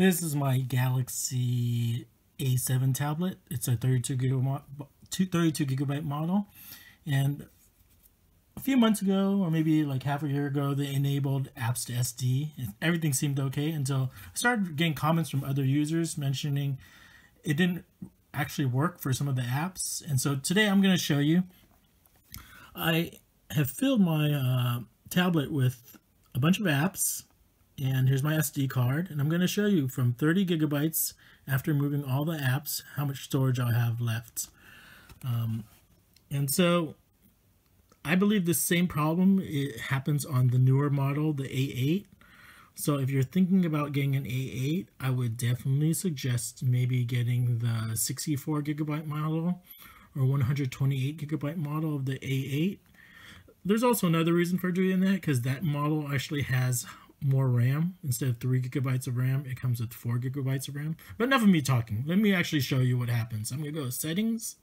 This is my Galaxy A7 tablet. It's a 32 gigabyte, 32 gigabyte model. And a few months ago, or maybe like half a year ago, they enabled apps to SD. Everything seemed okay until I started getting comments from other users mentioning it didn't actually work for some of the apps. And so today I'm going to show you. I have filled my uh, tablet with a bunch of apps and here's my SD card and I'm going to show you from 30 gigabytes after moving all the apps how much storage I have left. Um, and so I believe the same problem it happens on the newer model the A8 so if you're thinking about getting an A8 I would definitely suggest maybe getting the 64 gigabyte model or 128 gigabyte model of the A8 there's also another reason for doing that because that model actually has more RAM. Instead of 3 gigabytes of RAM, it comes with 4 gigabytes of RAM. But enough of me talking. Let me actually show you what happens. I'm going to go to Settings.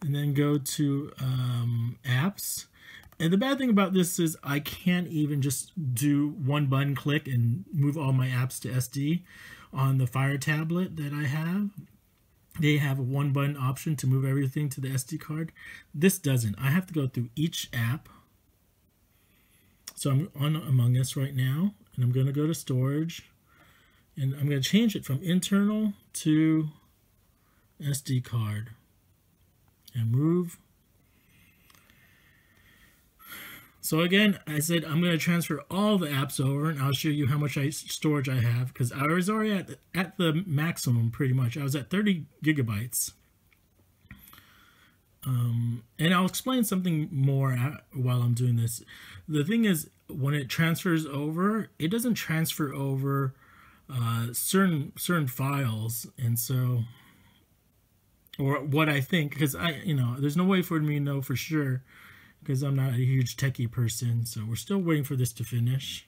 And then go to um, Apps. And the bad thing about this is I can't even just do one button click and move all my apps to SD on the Fire tablet that I have. They have a one button option to move everything to the SD card. This doesn't. I have to go through each app so I'm on Among Us right now, and I'm going to go to storage, and I'm going to change it from internal to SD card, and move. So again, I said I'm going to transfer all the apps over, and I'll show you how much I, storage I have, because I was already at at the maximum pretty much. I was at 30 gigabytes. Um, and I'll explain something more while I'm doing this. The thing is, when it transfers over, it doesn't transfer over uh, certain certain files, and so, or what I think, because I, you know, there's no way for me to know for sure, because I'm not a huge techie person. So we're still waiting for this to finish.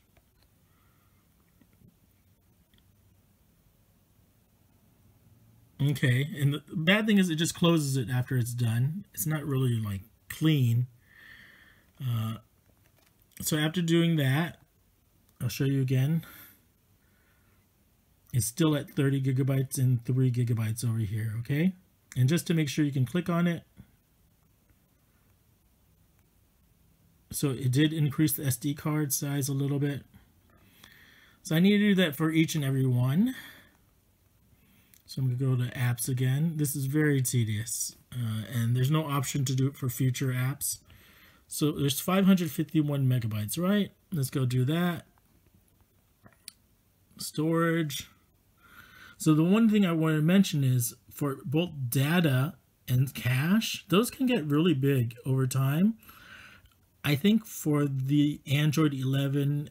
Okay, and the bad thing is it just closes it after it's done. It's not really like clean. Uh, so after doing that, I'll show you again. It's still at 30 gigabytes and 3 gigabytes over here, okay? And just to make sure you can click on it. So it did increase the SD card size a little bit. So I need to do that for each and every one. So I'm going to go to apps again. This is very tedious uh, and there's no option to do it for future apps. So there's 551 megabytes, right? Let's go do that. Storage. So the one thing I want to mention is for both data and cache, those can get really big over time. I think for the Android 11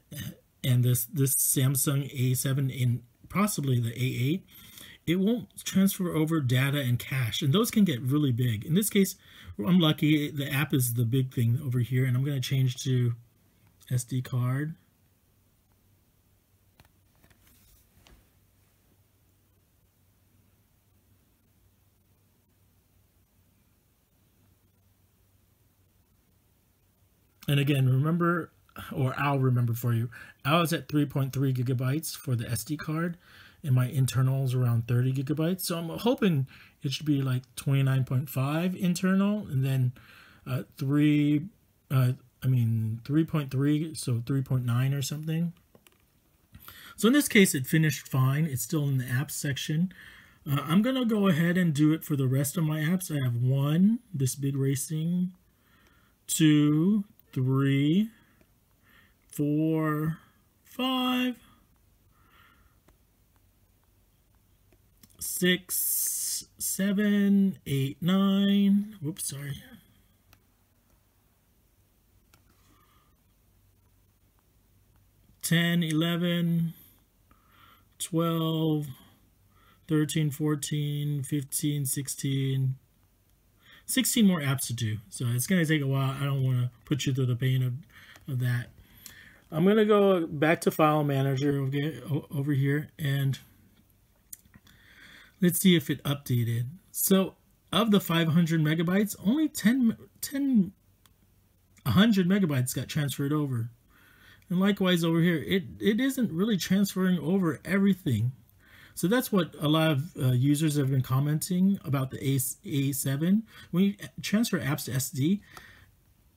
and this this Samsung A7 and possibly the A8, it won't transfer over data and cache, and those can get really big. In this case, I'm lucky, the app is the big thing over here, and I'm going to change to SD card. And again, remember, or I'll remember for you, I was at 3.3 gigabytes for the SD card and my internal is around 30 gigabytes. So I'm hoping it should be like 29.5 internal and then uh, 3, uh, I mean 3.3, so 3.9 or something. So in this case, it finished fine. It's still in the apps section. Uh, I'm going to go ahead and do it for the rest of my apps. I have one, this big racing, two, three, four, five, six, seven, eight, nine. Whoops, sorry. Ten, eleven, twelve, thirteen, fourteen, fifteen, sixteen. 16 more apps to do. So it's going to take a while. I don't want to put you through the pain of, of that. I'm going to go back to File Manager over here and Let's see if it updated. So of the 500 megabytes, only 10, 10 100 megabytes got transferred over. And likewise over here, it, it isn't really transferring over everything. So that's what a lot of uh, users have been commenting about the A, A7. When you transfer apps to SD,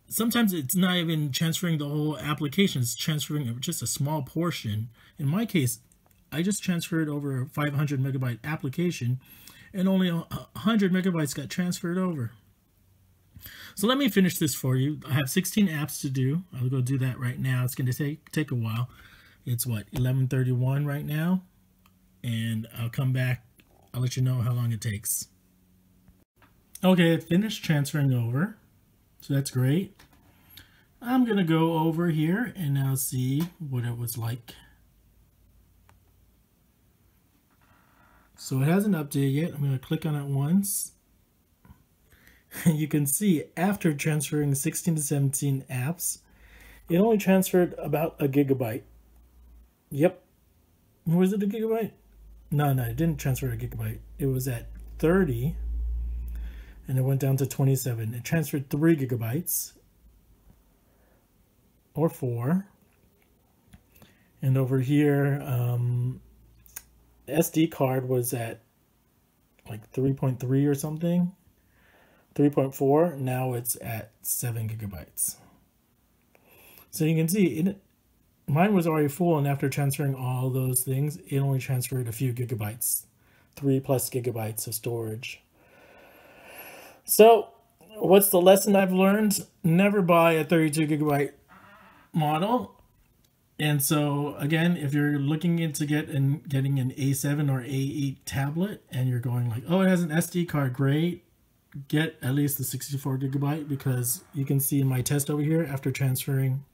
sometimes it's not even transferring the whole application. It's transferring just a small portion. In my case, I just transferred over a 500 megabyte application and only 100 megabytes got transferred over. So let me finish this for you. I have 16 apps to do. I'll go do that right now. It's going to take take a while. It's what 11:31 right now, and I'll come back. I'll let you know how long it takes. Okay, it finished transferring over, so that's great. I'm gonna go over here and now see what it was like. So it hasn't updated yet. I'm gonna click on it once And you can see after transferring 16 to 17 apps, it only transferred about a gigabyte. Yep. Was it a gigabyte? No, no, it didn't transfer a gigabyte. It was at 30 and it went down to 27. It transferred 3 gigabytes or 4. And over here, um, SD card was at like 3.3 or something. 3.4 now it's at 7 gigabytes. So you can see it mine was already full and after transferring all those things it only transferred a few gigabytes. 3 plus gigabytes of storage. So what's the lesson I've learned? Never buy a 32 gigabyte model and so again, if you're looking into get and getting an A7 or A8 tablet and you're going like, oh, it has an SD card, great. Get at least the 64 gigabyte because you can see in my test over here after transferring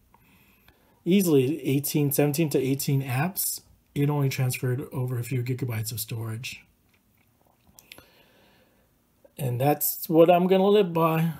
easily 18 17 to 18 apps it only transferred over a few gigabytes of storage. And that's what i'm gonna live by